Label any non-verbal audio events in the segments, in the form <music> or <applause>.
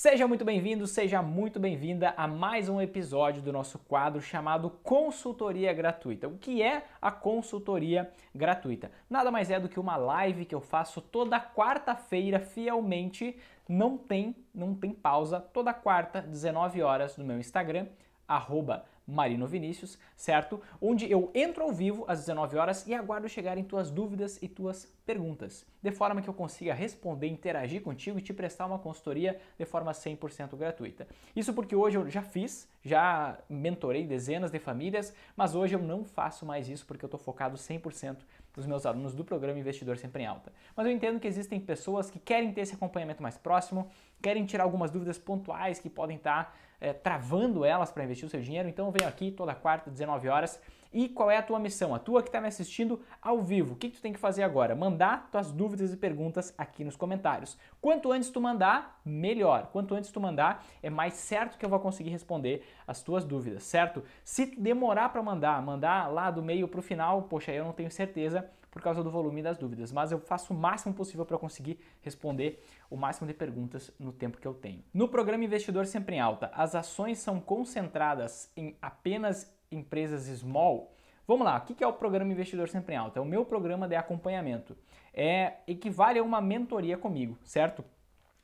Seja muito bem-vindo, seja muito bem-vinda a mais um episódio do nosso quadro chamado Consultoria Gratuita. O que é a consultoria gratuita? Nada mais é do que uma live que eu faço toda quarta-feira fielmente, não tem, não tem pausa, toda quarta, 19 horas no meu Instagram, arroba Marino Vinícius, certo? Onde eu entro ao vivo às 19 horas e aguardo chegarem tuas dúvidas e tuas perguntas, de forma que eu consiga responder, interagir contigo e te prestar uma consultoria de forma 100% gratuita. Isso porque hoje eu já fiz, já mentorei dezenas de famílias, mas hoje eu não faço mais isso porque eu estou focado 100% dos meus alunos do programa Investidor Sempre em Alta. Mas eu entendo que existem pessoas que querem ter esse acompanhamento mais próximo, querem tirar algumas dúvidas pontuais que podem estar é, travando elas para investir o seu dinheiro. Então eu venho aqui toda quarta, 19 horas. E qual é a tua missão? A tua que está me assistindo ao vivo. O que, que tu tem que fazer agora? Mandar tuas dúvidas e perguntas aqui nos comentários. Quanto antes tu mandar, melhor. Quanto antes tu mandar, é mais certo que eu vou conseguir responder as tuas dúvidas, certo? Se tu demorar para mandar, mandar lá do meio para o final, poxa, eu não tenho certeza por causa do volume das dúvidas, mas eu faço o máximo possível para conseguir responder o máximo de perguntas no tempo que eu tenho. No programa Investidor Sempre em Alta, as ações são concentradas em apenas empresas small. Vamos lá, o que é o programa Investidor Sempre em Alta? É o meu programa de acompanhamento. É equivale a uma mentoria comigo, certo?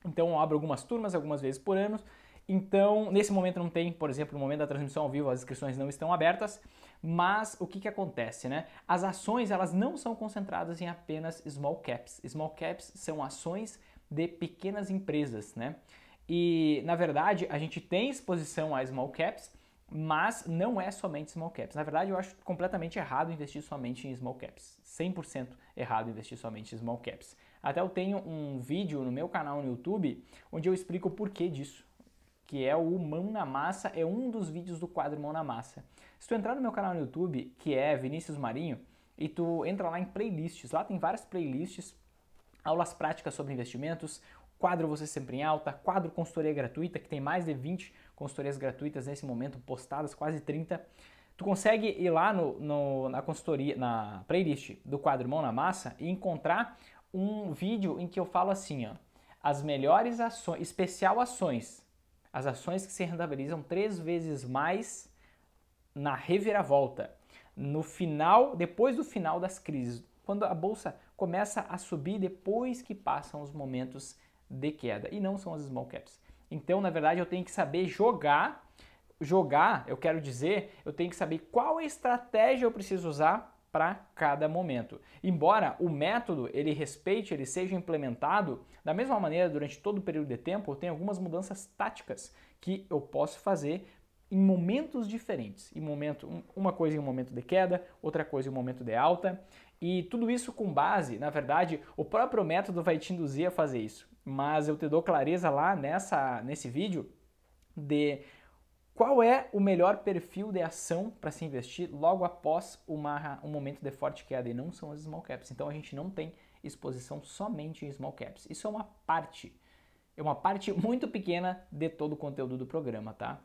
Então eu abro algumas turmas algumas vezes por ano então, nesse momento não tem, por exemplo, no momento da transmissão ao vivo, as inscrições não estão abertas, mas o que, que acontece, né? As ações, elas não são concentradas em apenas small caps. Small caps são ações de pequenas empresas, né? E, na verdade, a gente tem exposição a small caps, mas não é somente small caps. Na verdade, eu acho completamente errado investir somente em small caps. 100% errado investir somente em small caps. Até eu tenho um vídeo no meu canal no YouTube onde eu explico o porquê disso que é o Mão na Massa, é um dos vídeos do quadro Mão na Massa. Se tu entrar no meu canal no YouTube, que é Vinícius Marinho, e tu entra lá em playlists, lá tem várias playlists, aulas práticas sobre investimentos, quadro Você Sempre em Alta, quadro Consultoria Gratuita, que tem mais de 20 consultorias gratuitas nesse momento, postadas, quase 30. Tu consegue ir lá no, no, na consultoria, na playlist do quadro Mão na Massa e encontrar um vídeo em que eu falo assim, ó, as melhores ações, especial ações as ações que se rentabilizam três vezes mais na reviravolta, no final, depois do final das crises, quando a bolsa começa a subir depois que passam os momentos de queda, e não são as small caps. Então, na verdade, eu tenho que saber jogar. Jogar, eu quero dizer, eu tenho que saber qual estratégia eu preciso usar para cada momento. Embora o método ele respeite, ele seja implementado da mesma maneira durante todo o período de tempo, tem algumas mudanças táticas que eu posso fazer em momentos diferentes. Em momento, uma coisa em um momento de queda, outra coisa em um momento de alta, e tudo isso com base, na verdade, o próprio método vai te induzir a fazer isso. Mas eu te dou clareza lá nessa nesse vídeo de qual é o melhor perfil de ação para se investir logo após uma, um momento de forte queda? E não são as small caps. Então a gente não tem exposição somente em small caps. Isso é uma parte, é uma parte <laughs> muito pequena de todo o conteúdo do programa, tá?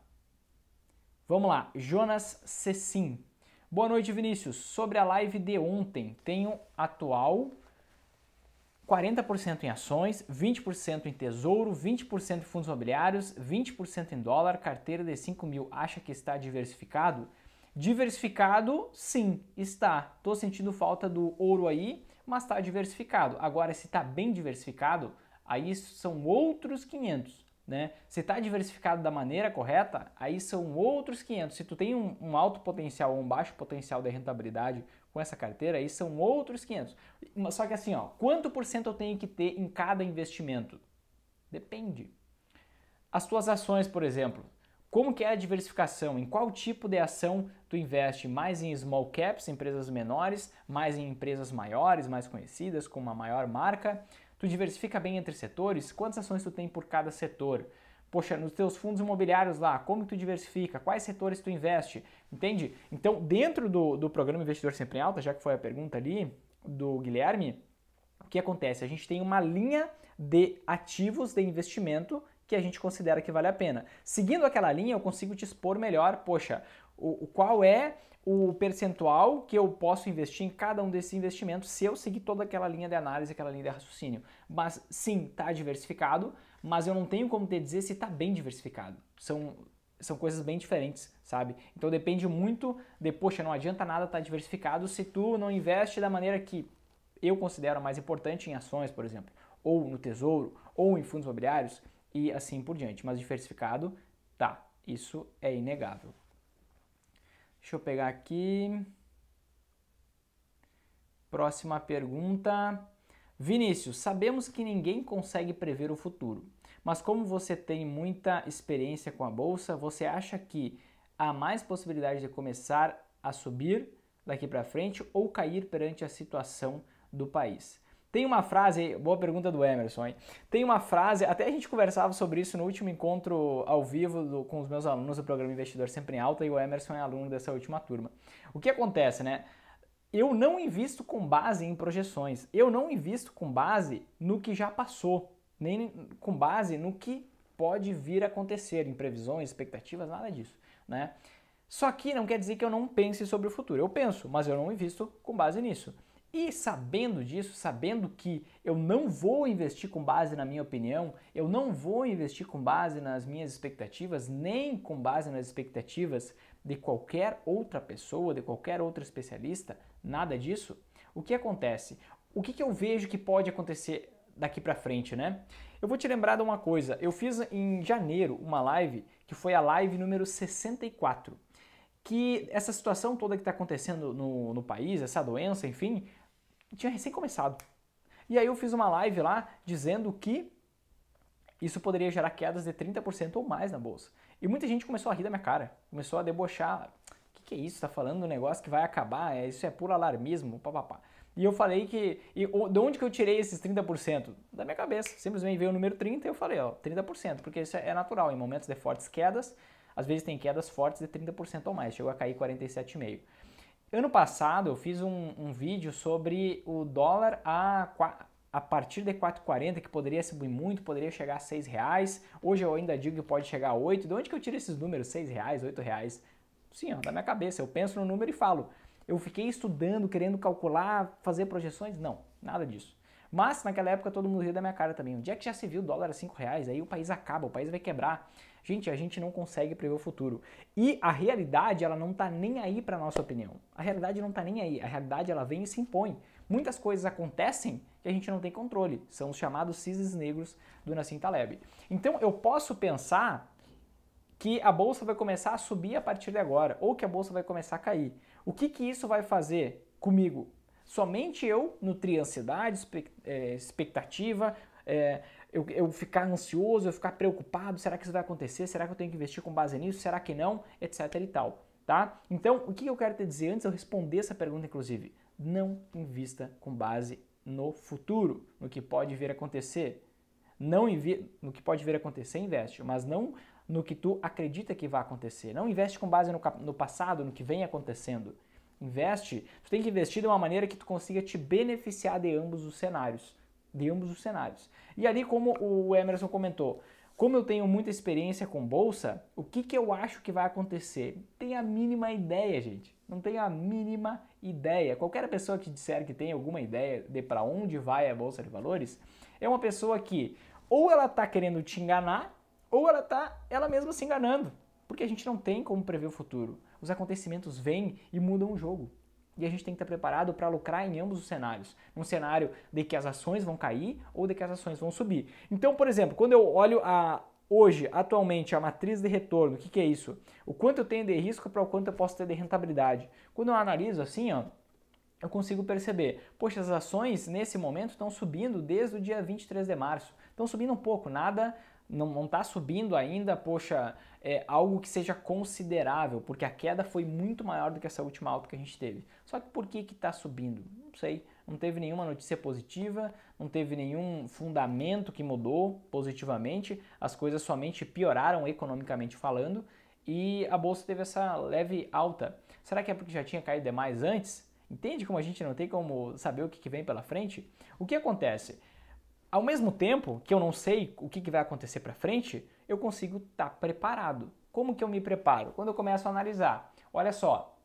Vamos lá, Jonas Cecim. Boa noite, Vinícius. Sobre a live de ontem, tenho atual 40% em ações, 20% em tesouro, 20% em fundos imobiliários, 20% em dólar, carteira de 5 mil. Acha que está diversificado? Diversificado, sim, está. Estou sentindo falta do ouro aí, mas está diversificado. Agora, se está bem diversificado, aí são outros 500. Né? Se está diversificado da maneira correta, aí são outros 500. Se tu tem um, um alto potencial ou um baixo potencial de rentabilidade com essa carteira, aí são outros 500. Só que assim, ó, quanto por cento eu tenho que ter em cada investimento? Depende. As tuas ações, por exemplo, como que é a diversificação? Em qual tipo de ação tu investe? Mais em small caps, empresas menores, mais em empresas maiores, mais conhecidas, com uma maior marca? Tu diversifica bem entre setores? Quantas ações tu tem por cada setor? Poxa, nos teus fundos imobiliários lá, como tu diversifica? Quais setores tu investe? Entende? Então, dentro do, do programa Investidor Sempre em Alta, já que foi a pergunta ali do Guilherme, o que acontece? A gente tem uma linha de ativos de investimento que a gente considera que vale a pena. Seguindo aquela linha, eu consigo te expor melhor, poxa, o, qual é o percentual que eu posso investir em cada um desses investimentos se eu seguir toda aquela linha de análise, aquela linha de raciocínio. Mas sim, está diversificado, mas eu não tenho como te dizer se está bem diversificado. São, são coisas bem diferentes, sabe? Então depende muito de, poxa, não adianta nada estar tá diversificado se tu não investe da maneira que eu considero mais importante em ações, por exemplo, ou no tesouro, ou em fundos imobiliários e assim por diante. Mas diversificado, tá, isso é inegável. Deixa eu pegar aqui. Próxima pergunta. Vinícius, sabemos que ninguém consegue prever o futuro, mas como você tem muita experiência com a bolsa, você acha que há mais possibilidade de começar a subir daqui para frente ou cair perante a situação do país? Tem uma frase, boa pergunta do Emerson, hein? Tem uma frase, até a gente conversava sobre isso no último encontro ao vivo do, com os meus alunos do programa Investidor Sempre em Alta e o Emerson é aluno dessa última turma. O que acontece, né? Eu não invisto com base em projeções, eu não invisto com base no que já passou, nem com base no que pode vir a acontecer, em previsões, expectativas, nada disso, né? Só que não quer dizer que eu não pense sobre o futuro. Eu penso, mas eu não invisto com base nisso. E sabendo disso, sabendo que eu não vou investir com base na minha opinião, eu não vou investir com base nas minhas expectativas, nem com base nas expectativas de qualquer outra pessoa, de qualquer outro especialista, nada disso, o que acontece? O que, que eu vejo que pode acontecer daqui para frente, né? Eu vou te lembrar de uma coisa. Eu fiz em janeiro uma live que foi a live número 64 que essa situação toda que está acontecendo no, no país, essa doença, enfim, tinha recém começado. E aí eu fiz uma live lá dizendo que isso poderia gerar quedas de 30% ou mais na bolsa. E muita gente começou a rir da minha cara, começou a debochar. O que, que é isso? Está falando um negócio que vai acabar? É, isso é puro alarmismo, papapá. E eu falei que. E de onde que eu tirei esses 30%? Da minha cabeça. Simplesmente veio o número 30 e eu falei, ó, 30%, porque isso é natural. Em momentos de fortes quedas, às vezes tem quedas fortes de 30% ou mais. Chegou a cair 47,5%. Ano passado eu fiz um, um vídeo sobre o dólar a, a partir de 4,40, que poderia subir muito, poderia chegar a 6 reais. Hoje eu ainda digo que pode chegar a 8. De onde que eu tiro esses números? 6 reais, 8 reais? Sim, ó, da minha cabeça. Eu penso no número e falo. Eu fiquei estudando, querendo calcular, fazer projeções? Não, nada disso. Mas naquela época todo mundo ria da minha cara também. Onde é que já se viu dólar a 5 reais? Aí o país acaba, o país vai quebrar. Gente, a gente não consegue prever o futuro. E a realidade, ela não está nem aí para nossa opinião. A realidade não está nem aí. A realidade, ela vem e se impõe. Muitas coisas acontecem que a gente não tem controle. São os chamados cisnes negros do Nassim Taleb. Então, eu posso pensar que a bolsa vai começar a subir a partir de agora, ou que a bolsa vai começar a cair. O que, que isso vai fazer comigo? Somente eu nutrir ansiedade, é, expectativa, é, eu, eu ficar ansioso, eu ficar preocupado, será que isso vai acontecer? Será que eu tenho que investir com base nisso? Será que não? Etc e tal, tá? Então, o que eu quero te dizer antes de eu responder essa pergunta, inclusive? Não invista com base no futuro, no que pode vir a acontecer. Não no que pode vir a acontecer, investe, mas não no que tu acredita que vai acontecer. Não investe com base no, no passado, no que vem acontecendo. Investe, tu tem que investir de uma maneira que tu consiga te beneficiar de ambos os cenários de ambos os cenários. E ali, como o Emerson comentou, como eu tenho muita experiência com bolsa, o que, que eu acho que vai acontecer? Tem a mínima ideia, gente. Não tenho a mínima ideia. Qualquer pessoa que disser que tem alguma ideia de para onde vai a bolsa de valores, é uma pessoa que ou ela está querendo te enganar, ou ela está ela mesma se enganando. Porque a gente não tem como prever o futuro. Os acontecimentos vêm e mudam o jogo e a gente tem que estar preparado para lucrar em ambos os cenários. Um cenário de que as ações vão cair ou de que as ações vão subir. Então, por exemplo, quando eu olho a hoje, atualmente, a matriz de retorno, o que, que é isso? O quanto eu tenho de risco para o quanto eu posso ter de rentabilidade. Quando eu analiso assim, ó, eu consigo perceber, poxa, as ações nesse momento estão subindo desde o dia 23 de março. Estão subindo um pouco, nada não está subindo ainda, poxa, é algo que seja considerável, porque a queda foi muito maior do que essa última alta que a gente teve. Só que por que está subindo? Não sei, não teve nenhuma notícia positiva, não teve nenhum fundamento que mudou positivamente, as coisas somente pioraram economicamente falando e a bolsa teve essa leve alta. Será que é porque já tinha caído demais antes? Entende como a gente não tem como saber o que vem pela frente? O que acontece? Ao mesmo tempo que eu não sei o que, vai acontecer para frente, eu consigo estar tá preparado. Como que eu me preparo? Quando eu começo a analisar, olha só,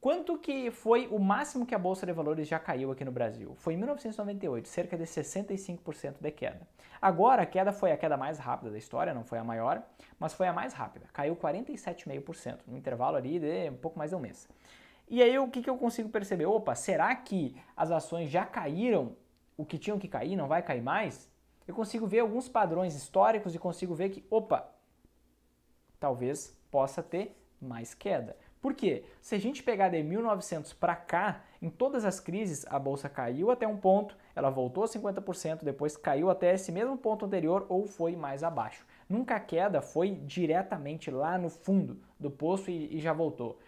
Quanto que foi o máximo que a Bolsa de Valores já caiu aqui no Brasil? Foi em 1998, cerca de 65% de queda. Agora a queda foi a queda mais rápida da história, não foi a maior, mas foi a mais rápida. Caiu 47,5%, no intervalo ali de um pouco mais de um mês. E aí o que, que eu consigo perceber? Opa, será que as ações já caíram o que tinham que cair, não vai cair mais? Eu consigo ver alguns padrões históricos e consigo ver que, opa, talvez possa ter mais queda. Por quê? Se a gente pegar de 1900 para cá, em todas as crises a bolsa caiu até um ponto, ela voltou a 50%, depois caiu até esse mesmo ponto anterior ou foi mais abaixo. Nunca a queda foi diretamente lá no fundo do poço e, e já voltou.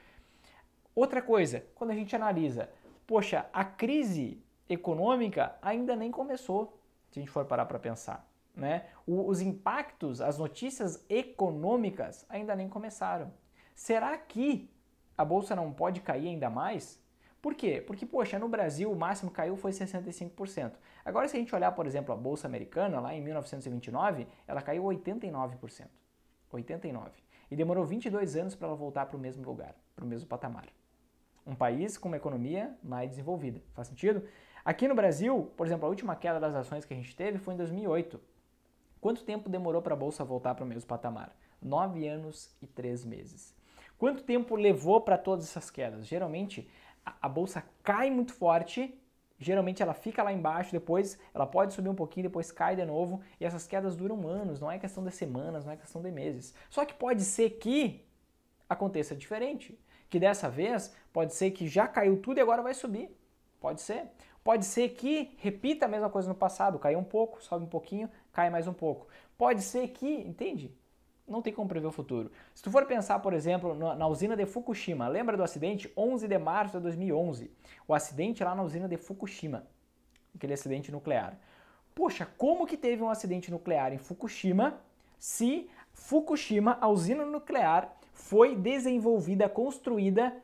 Outra coisa, quando a gente analisa, poxa, a crise econômica ainda nem começou, se a gente for parar para pensar. Né? O, os impactos, as notícias econômicas ainda nem começaram. Será que a bolsa não pode cair ainda mais? Por quê? Porque, poxa, no Brasil o máximo caiu foi 65%. Agora, se a gente olhar, por exemplo, a bolsa americana, lá em 1929, ela caiu 89%. 89%. E demorou 22 anos para ela voltar para o mesmo lugar, para o mesmo patamar. Um país com uma economia mais desenvolvida. Faz sentido? Aqui no Brasil, por exemplo, a última queda das ações que a gente teve foi em 2008. Quanto tempo demorou para a bolsa voltar para o mesmo patamar? Nove anos e três meses. Quanto tempo levou para todas essas quedas? Geralmente a, bolsa cai muito forte, geralmente ela fica lá embaixo, depois ela pode subir um pouquinho, depois cai de novo, e essas quedas duram anos, não é questão de semanas, não é questão de meses. Só que pode ser que aconteça diferente, que dessa vez pode ser que já caiu tudo e agora vai subir. Pode ser. Pode ser que repita a mesma coisa no passado, caiu um pouco, sobe um pouquinho, cai mais um pouco. Pode ser que, entende? não tem como prever o futuro. Se tu for pensar, por exemplo, na usina de Fukushima, lembra do acidente 11 de março de 2011? O acidente lá na usina de Fukushima, aquele acidente nuclear. Poxa, como que teve um acidente nuclear em Fukushima se Fukushima, a usina nuclear, foi desenvolvida, construída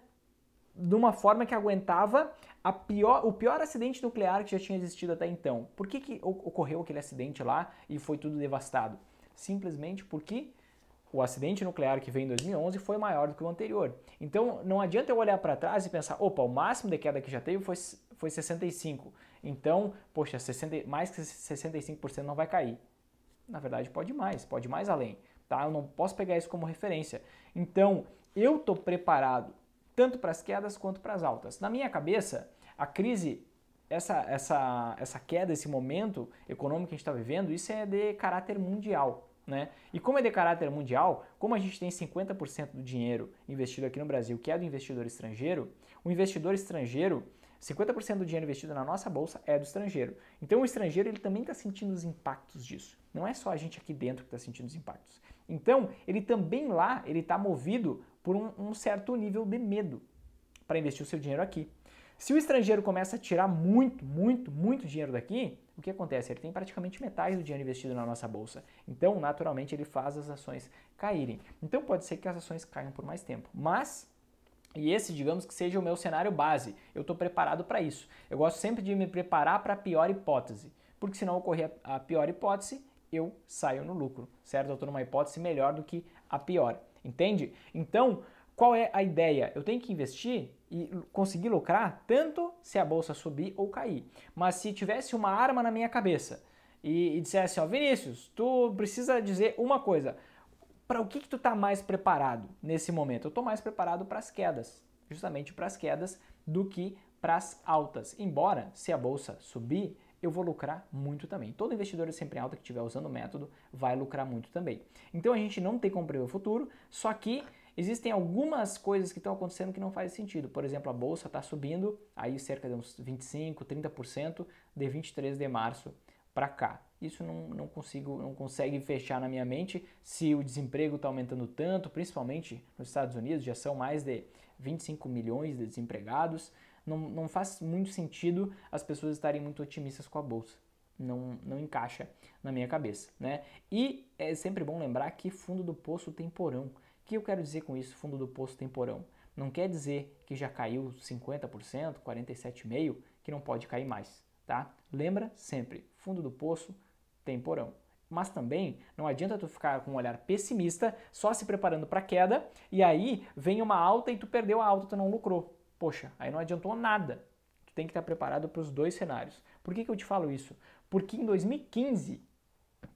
de uma forma que aguentava pior, o pior acidente nuclear que já tinha existido até então. Por que, que ocorreu aquele acidente lá e foi tudo devastado? Simplesmente porque o acidente nuclear que veio em 2011 foi maior do que o anterior. Então não adianta eu olhar para trás e pensar, opa, o máximo de queda que já teve foi, foi 65. Então, poxa, 60, mais que 65% não vai cair. Na verdade, pode mais, pode mais além. Tá? Eu não posso pegar isso como referência. Então, eu estou preparado tanto para as quedas quanto para as altas. Na minha cabeça, a crise, essa, essa, essa queda, esse momento econômico que a gente está vivendo, isso é de caráter mundial. Né? E como é de caráter mundial, como a gente tem 50% do dinheiro investido aqui no Brasil, que é do investidor estrangeiro, o investidor estrangeiro, 50% do dinheiro investido na nossa bolsa é do estrangeiro. Então o estrangeiro ele também está sentindo os impactos disso. Não é só a gente aqui dentro que está sentindo os impactos. Então ele também lá ele está movido por um, um certo nível de medo para investir o seu dinheiro aqui. Se o estrangeiro começa a tirar muito, muito, muito dinheiro daqui, o que acontece? Ele tem praticamente metade do dinheiro investido na nossa bolsa. Então, naturalmente, ele faz as ações caírem. Então, pode ser que as ações caiam por mais tempo. Mas, e esse, digamos que seja o meu cenário base, eu estou preparado para isso. Eu gosto sempre de me preparar para a pior hipótese, porque se não ocorrer a pior hipótese, eu saio no lucro, certo? Eu estou numa hipótese melhor do que a pior, entende? Então, qual é a ideia? Eu tenho que investir e conseguir lucrar tanto se a bolsa subir ou cair. Mas se tivesse uma arma na minha cabeça e, e dissesse, ó, Vinícius, tu precisa dizer uma coisa. Para o que, que tu está mais preparado nesse momento? Eu estou mais preparado para as quedas, justamente para as quedas do que para as altas. Embora, se a bolsa subir, eu vou lucrar muito também. Todo investidor sempre em alta que estiver usando o método vai lucrar muito também. Então a gente não tem como prever o futuro, só que Existem algumas coisas que estão acontecendo que não fazem sentido. Por exemplo, a bolsa está subindo aí cerca de uns 25, 30% de 23 de março para cá. Isso não, não consigo, não consegue fechar na minha mente se o desemprego está aumentando tanto, principalmente nos Estados Unidos, já são mais de 25 milhões de desempregados. Não, não faz muito sentido as pessoas estarem muito otimistas com a bolsa. Não, não encaixa na minha cabeça. Né? E é sempre bom lembrar que fundo do poço tem porão. O que eu quero dizer com isso, fundo do poço temporão? Não quer dizer que já caiu 50%, 47,5%, que não pode cair mais, tá? Lembra sempre, fundo do poço temporão. Mas também não adianta tu ficar com um olhar pessimista, só se preparando para queda, e aí vem uma alta e tu perdeu a alta, tu não lucrou. Poxa, aí não adiantou nada. Tu tem que estar preparado para os dois cenários. Por que, que eu te falo isso? Porque em 2015,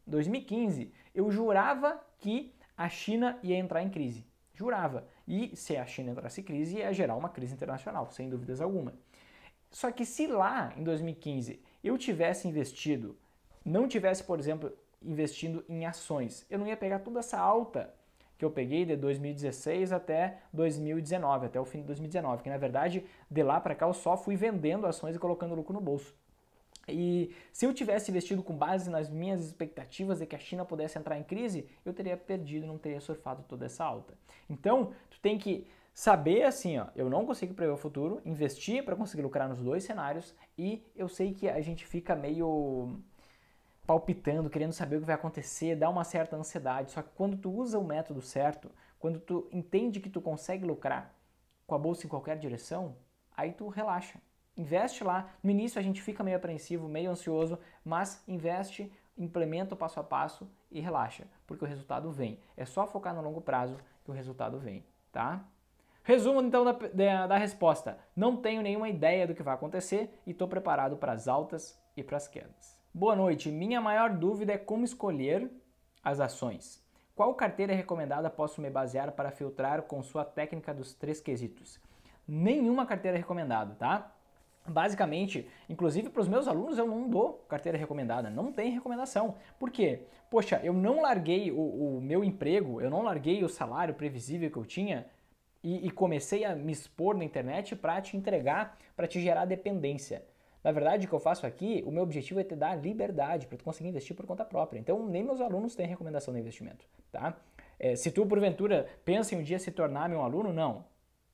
2015, eu jurava que a China ia entrar em crise. Jurava. E se a China entrasse em crise, ia gerar uma crise internacional, sem dúvidas alguma. Só que se lá, em 2015, eu tivesse investido, não tivesse, por exemplo, investindo em ações, eu não ia pegar toda essa alta que eu peguei de 2016 até 2019, até o fim de 2019, que na verdade de lá para cá eu só fui vendendo ações e colocando lucro no bolso. E se eu tivesse investido com base nas minhas expectativas de que a China pudesse entrar em crise, eu teria perdido, não teria surfado toda essa alta. Então, tu tem que saber assim, ó, eu não consigo prever o futuro, investir para conseguir lucrar nos dois cenários e eu sei que a gente fica meio palpitando, querendo saber o que vai acontecer, dá uma certa ansiedade. Só que quando tu usa o método certo, quando tu entende que tu consegue lucrar com a bolsa em qualquer direção, aí tu relaxa. Investe lá. No início a gente fica meio apreensivo, meio ansioso, mas investe, implementa o passo a passo e relaxa, porque o resultado vem. É só focar no longo prazo que o resultado vem, tá? Resumo então da, da, da resposta: não tenho nenhuma ideia do que vai acontecer e estou preparado para as altas e para as quedas. Boa noite. Minha maior dúvida é como escolher as ações. Qual carteira recomendada posso me basear para filtrar com sua técnica dos três quesitos? Nenhuma carteira recomendada, tá? Basicamente, inclusive para os meus alunos eu não dou carteira recomendada, não tem recomendação. Por quê? Poxa, eu não larguei o, o meu emprego, eu não larguei o salário previsível que eu tinha e, e comecei a me expor na internet para te entregar, para te gerar dependência. Na verdade, o que eu faço aqui, o meu objetivo é te dar liberdade para tu conseguir investir por conta própria. Então, nem meus alunos têm recomendação de investimento, tá? É, se tu, porventura, pensa em um dia se tornar meu aluno, não.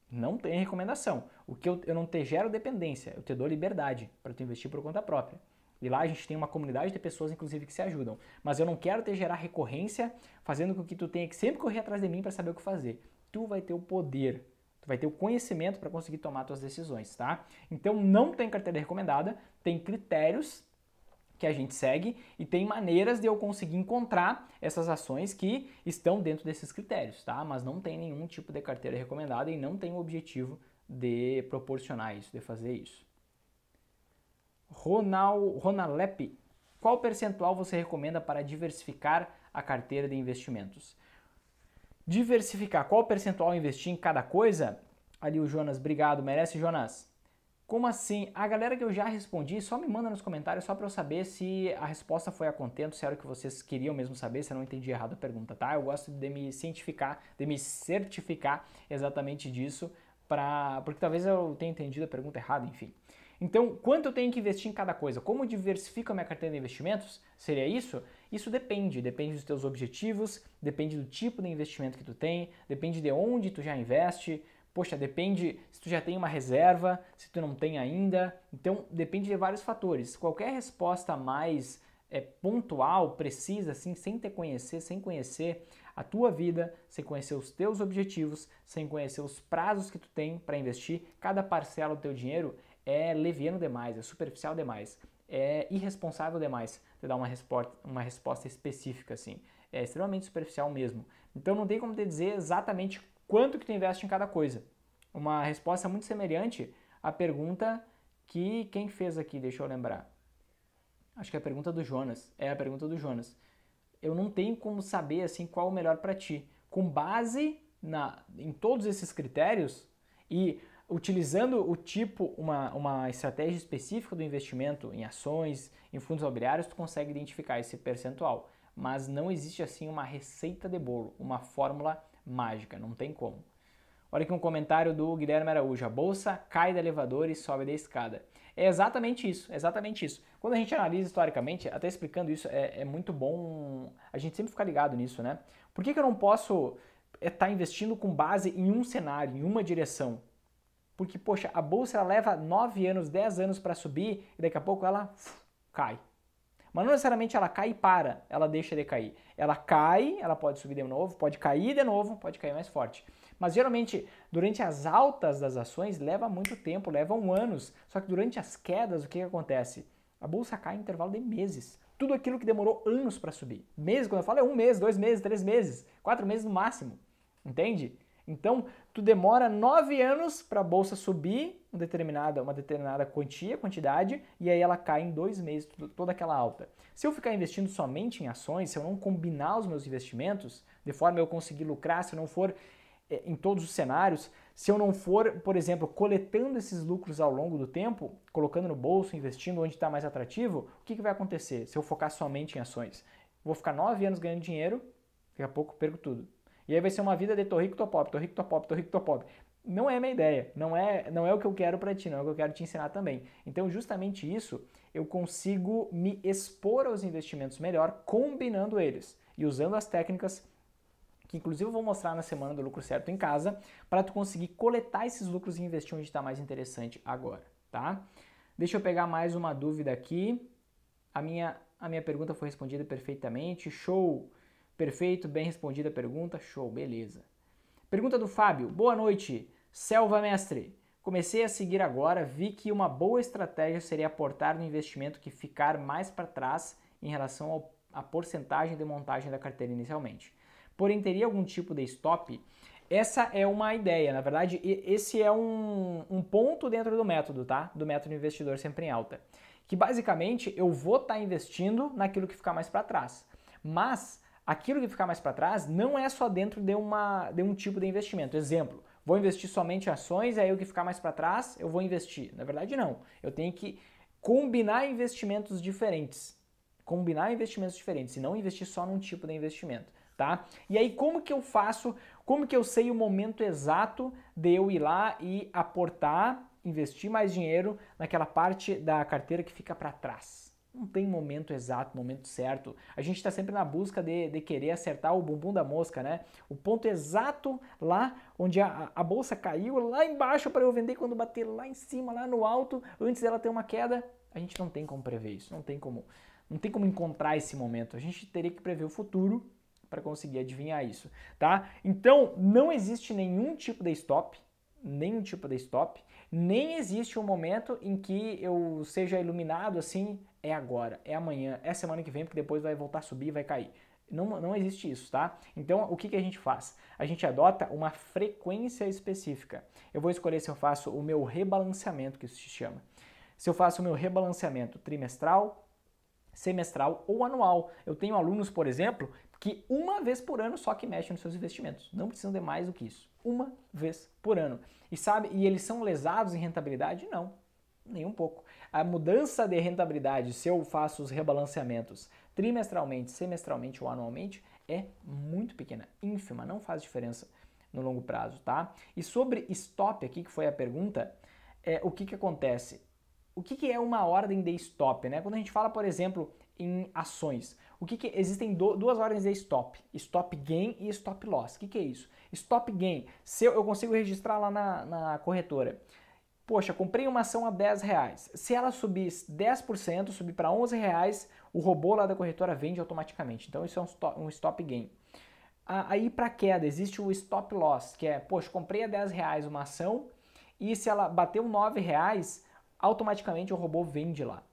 Não tem recomendação. O que eu, eu não te gero dependência, eu te dou liberdade para tu investir por conta própria. E lá a gente tem uma comunidade de pessoas, inclusive, que se ajudam. Mas eu não quero te gerar recorrência, fazendo com que tu tenha que sempre correr atrás de mim para saber o que fazer. Tu vai ter o poder Tu vai ter o conhecimento para conseguir tomar suas decisões, tá? Então não tem carteira recomendada, tem critérios que a gente segue e tem maneiras de eu conseguir encontrar essas ações que estão dentro desses critérios, tá? Mas não tem nenhum tipo de carteira recomendada e não tem o objetivo de proporcionar isso, de fazer isso. Ronal, Ronalep, qual percentual você recomenda para diversificar a carteira de investimentos? Diversificar. Qual percentual investir em cada coisa? Ali o Jonas, obrigado. Merece, Jonas? Como assim? A galera que eu já respondi, só me manda nos comentários só para eu saber se a resposta foi a contento, se era o que vocês queriam mesmo saber, se eu não entendi errado a pergunta, tá? Eu gosto de me cientificar, de me certificar exatamente disso, pra... porque talvez eu tenha entendido a pergunta errada, enfim. Então, quanto eu tenho que investir em cada coisa? Como diversifico a minha carteira de investimentos? Seria isso? Isso depende, depende dos teus objetivos, depende do tipo de investimento que tu tem, depende de onde tu já investe, poxa, depende se tu já tem uma reserva, se tu não tem ainda. Então, depende de vários fatores. Qualquer resposta mais é, pontual, precisa, assim, sem te conhecer, sem conhecer a tua vida, sem conhecer os teus objetivos, sem conhecer os prazos que tu tem para investir, cada parcela do teu dinheiro é leviano demais, é superficial demais, é irresponsável demais te dar uma resposta, uma resposta específica assim. É extremamente superficial mesmo. Então não tem como te dizer exatamente quanto que tu investe em cada coisa. Uma resposta muito semelhante à pergunta que quem fez aqui, deixa eu lembrar. Acho que é a pergunta do Jonas. É a pergunta do Jonas. Eu não tenho como saber assim qual o melhor para ti. Com base na, em todos esses critérios e utilizando o tipo, uma, uma estratégia específica do investimento em ações, em fundos imobiliários, tu consegue identificar esse percentual. Mas não existe assim uma receita de bolo, uma fórmula mágica, não tem como. Olha aqui um comentário do Guilherme Araújo. A bolsa cai do elevador e sobe da escada. É exatamente isso, exatamente isso. Quando a gente analisa historicamente, até explicando isso, é, é muito bom a gente sempre ficar ligado nisso, né? Por que, que eu não posso estar é, tá investindo com base em um cenário, em uma direção? Porque, poxa, a bolsa ela leva 9 anos, 10 anos para subir e daqui a pouco ela cai. Mas não necessariamente ela cai e para, ela deixa de cair. Ela cai, ela pode subir de novo, pode cair de novo, pode cair mais forte. Mas geralmente, durante as altas das ações, leva muito tempo, levam anos. Só que durante as quedas, o que, que acontece? A bolsa cai em intervalo de meses. Tudo aquilo que demorou anos para subir. Meses, quando eu falo, é um mês, dois meses, três meses, quatro meses no máximo. Entende? Então, tu demora nove anos para a bolsa subir uma determinada, uma determinada quantia, quantidade, e aí ela cai em dois meses, toda aquela alta. Se eu ficar investindo somente em ações, se eu não combinar os meus investimentos, de forma eu conseguir lucrar, se eu não for é, em todos os cenários, se eu não for, por exemplo, coletando esses lucros ao longo do tempo, colocando no bolso, investindo onde está mais atrativo, o que, que vai acontecer se eu focar somente em ações? Vou ficar nove anos ganhando dinheiro, daqui a pouco perco tudo. E aí vai ser uma vida de tô rico, tô pobre, tô rico, tô pobre, tô rico, tô pobre. Não é minha ideia, não é, não é o que eu quero para ti, não é o que eu quero te ensinar também. Então, justamente isso, eu consigo me expor aos investimentos melhor combinando eles e usando as técnicas que inclusive eu vou mostrar na semana do lucro certo em casa, para tu conseguir coletar esses lucros e investir onde está mais interessante agora, tá? Deixa eu pegar mais uma dúvida aqui. A minha, a minha pergunta foi respondida perfeitamente. Show! Perfeito, bem respondida a pergunta. Show, beleza. Pergunta do Fábio. Boa noite, Selva Mestre. Comecei a seguir agora, vi que uma boa estratégia seria aportar no investimento que ficar mais para trás em relação à porcentagem de montagem da carteira inicialmente. Porém, teria algum tipo de stop? Essa é uma ideia, na verdade, esse é um, um ponto dentro do método, tá? Do método investidor sempre em alta. Que basicamente eu vou estar tá investindo naquilo que ficar mais para trás. Mas aquilo que ficar mais para trás não é só dentro de, uma, de um tipo de investimento. Exemplo, vou investir somente em ações, aí o que ficar mais para trás eu vou investir. Na verdade, não. Eu tenho que combinar investimentos diferentes. Combinar investimentos diferentes e não investir só num tipo de investimento, tá? E aí como que eu faço, como que eu sei o momento exato de eu ir lá e aportar, investir mais dinheiro naquela parte da carteira que fica para trás? Não tem momento exato, momento certo. A gente está sempre na busca de, de, querer acertar o bumbum da mosca, né? O ponto exato lá onde a, a bolsa caiu, lá embaixo para eu vender quando bater lá em cima, lá no alto, antes dela ter uma queda. A gente não tem como prever isso, não tem como, não tem como encontrar esse momento. A gente teria que prever o futuro para conseguir adivinhar isso, tá? Então, não existe nenhum tipo de stop, nenhum tipo de stop, nem existe um momento em que eu seja iluminado assim é agora, é amanhã, é semana que vem, porque depois vai voltar a subir e vai cair. Não, não existe isso, tá? Então, o que, que a gente faz? A gente adota uma frequência específica. Eu vou escolher se eu faço o meu rebalanceamento, que isso se chama. Se eu faço o meu rebalanceamento trimestral, semestral ou anual. Eu tenho alunos, por exemplo, que uma vez por ano só que mexem nos seus investimentos. Não precisam de mais do que isso. Uma vez por ano. E sabe, e eles são lesados em rentabilidade? Não nem um pouco. A mudança de rentabilidade, se eu faço os rebalanceamentos trimestralmente, semestralmente ou anualmente, é muito pequena, ínfima, não faz diferença no longo prazo, tá? E sobre stop aqui, que foi a pergunta, é, o que, que acontece? O que, que é uma ordem de stop, né? Quando a gente fala, por exemplo, em ações, o que, que existem do, duas ordens de stop, stop gain e stop loss. O que, que é isso? Stop gain, se eu, eu consigo registrar lá na, na corretora Poxa, comprei uma ação a 10 reais. Se ela subir 10%, subir para 11 reais, o robô lá da corretora vende automaticamente. Então isso é um stop, um stop gain. Aí para queda existe o stop loss, que é, poxa, comprei a 10 reais uma ação e se ela bateu 9 reais, automaticamente o robô vende lá.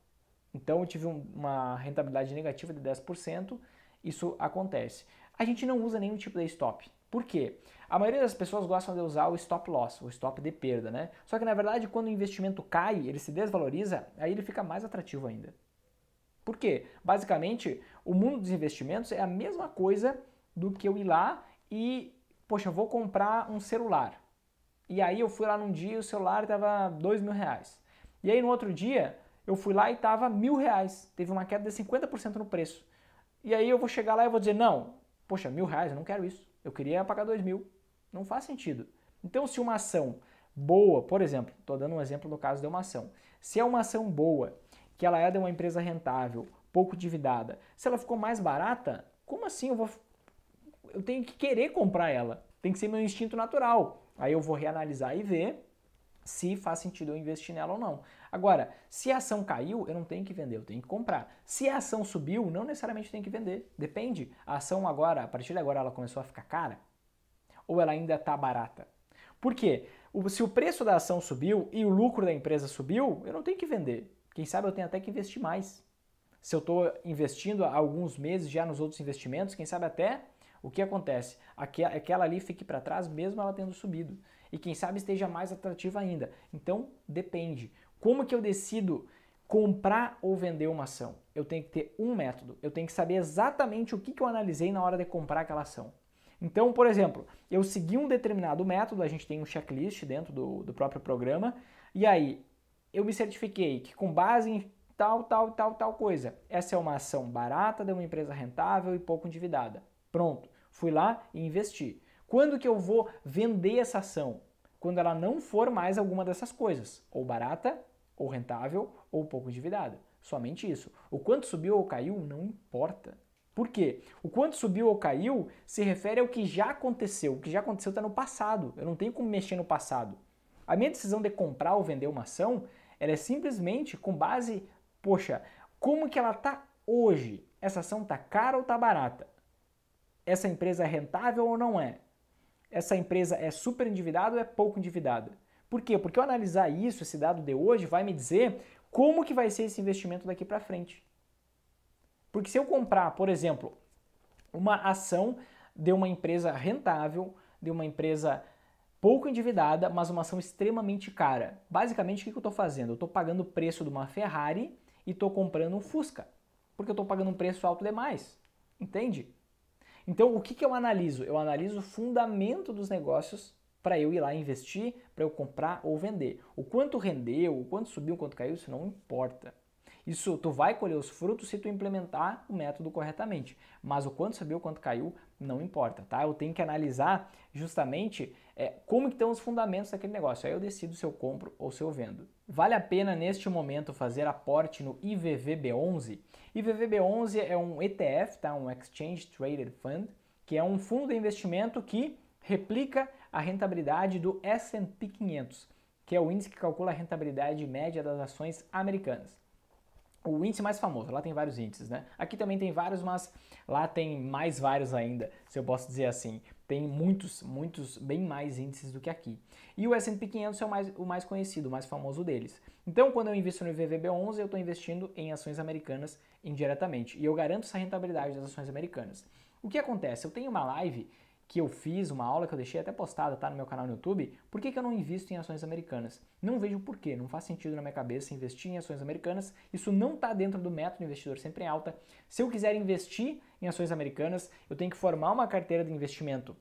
Então eu tive uma rentabilidade negativa de 10%, isso acontece. A gente não usa nenhum tipo de stop. Por quê? A maioria das pessoas gostam de usar o stop loss, o stop de perda, né? Só que na verdade, quando o investimento cai, ele se desvaloriza, aí ele fica mais atrativo ainda. Por quê? Basicamente, o mundo dos investimentos é a mesma coisa do que eu ir lá e, poxa, vou comprar um celular. E aí eu fui lá num dia e o celular estava dois mil reais. E aí no outro dia eu fui lá e estava mil reais. Teve uma queda de 50% no preço. E aí eu vou chegar lá e vou dizer, não, poxa, mil reais, eu não quero isso. Eu queria pagar dois mil. Não faz sentido. Então, se uma ação boa, por exemplo, estou dando um exemplo no caso de uma ação. Se é uma ação boa, que ela é de uma empresa rentável, pouco dividada, se ela ficou mais barata, como assim eu vou eu tenho que querer comprar ela? Tem que ser meu instinto natural. Aí eu vou reanalisar e ver se faz sentido eu investir nela ou não. Agora, se a ação caiu, eu não tenho que vender, eu tenho que comprar. Se a ação subiu, não necessariamente tem que vender. Depende. A ação agora, a partir de agora, ela começou a ficar cara? ou ela ainda está barata? Por quê? Se o preço da ação subiu e o lucro da empresa subiu, eu não tenho que vender. Quem sabe eu tenho até que investir mais. Se eu estou investindo há alguns meses já nos outros investimentos, quem sabe até o que acontece? Aquela ali fique para trás mesmo ela tendo subido. E quem sabe esteja mais atrativa ainda. Então, depende. Como que eu decido comprar ou vender uma ação? Eu tenho que ter um método. Eu tenho que saber exatamente o que, que eu analisei na hora de comprar aquela ação. Então, por exemplo, eu segui um determinado método, a gente tem um checklist dentro do, do próprio programa, e aí eu me certifiquei que com base em tal, tal, tal, tal coisa, essa é uma ação barata de uma empresa rentável e pouco endividada. Pronto, fui lá e investi. Quando que eu vou vender essa ação? Quando ela não for mais alguma dessas coisas, ou barata, ou rentável, ou pouco endividada. Somente isso. O quanto subiu ou caiu não importa. Por quê? O quanto subiu ou caiu se refere ao que já aconteceu. O que já aconteceu está no passado. Eu não tenho como mexer no passado. A minha decisão de comprar ou vender uma ação, ela é simplesmente com base, poxa, como que ela está hoje? Essa ação está cara ou está barata? Essa empresa é rentável ou não é? Essa empresa é super endividada ou é pouco endividada? Por quê? Porque eu analisar isso, esse dado de hoje, vai me dizer como que vai ser esse investimento daqui para frente. Porque se eu comprar, por exemplo, uma ação de uma empresa rentável, de uma empresa pouco endividada, mas uma ação extremamente cara. Basicamente, o que eu estou fazendo? Eu estou pagando o preço de uma Ferrari e estou comprando um Fusca, porque eu estou pagando um preço alto demais. Entende? Então, o que, que eu analiso? Eu analiso o fundamento dos negócios para eu ir lá investir, para eu comprar ou vender. O quanto rendeu, o quanto subiu, o quanto caiu, isso não importa. Isso tu vai colher os frutos se tu implementar o método corretamente, mas o quanto subiu, o quanto caiu, não importa, tá? Eu tenho que analisar justamente é, como que estão os fundamentos daquele negócio. Aí eu decido se eu compro ou se eu vendo. Vale a pena neste momento fazer aporte no IVVB11? IVVB11 é um ETF, tá? Um Exchange Traded Fund, que é um fundo de investimento que replica a rentabilidade do S&P 500, que é o índice que calcula a rentabilidade média das ações americanas o índice mais famoso, lá tem vários índices, né? Aqui também tem vários, mas lá tem mais vários ainda, se eu posso dizer assim. Tem muitos, muitos, bem mais índices do que aqui. E o S&P 500 é o mais, o mais conhecido, o mais famoso deles. Então, quando eu invisto no IVVB11, eu estou investindo em ações americanas indiretamente. E eu garanto essa rentabilidade das ações americanas. O que acontece? Eu tenho uma live que eu fiz, uma aula que eu deixei até postada, tá no meu canal no YouTube, por que, que eu não invisto em ações americanas? Não vejo porquê, não faz sentido na minha cabeça investir em ações americanas, isso não está dentro do método investidor sempre em alta. Se eu quiser investir em ações americanas, eu tenho que formar uma carteira de investimento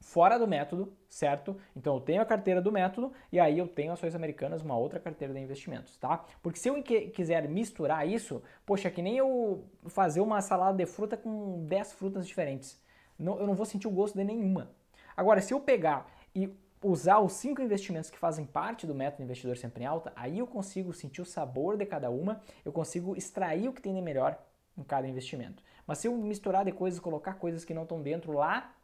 fora do método, certo? Então eu tenho a carteira do método e aí eu tenho ações americanas, uma outra carteira de investimentos, tá? Porque se eu quiser misturar isso, poxa, é que nem eu fazer uma salada de fruta com 10 frutas diferentes não, eu não vou sentir o gosto de nenhuma. Agora, se eu pegar e usar os cinco investimentos que fazem parte do método investidor sempre em alta, aí eu consigo sentir o sabor de cada uma, eu consigo extrair o que tem de melhor em cada investimento. Mas se eu misturar de coisas, colocar coisas que não estão dentro lá,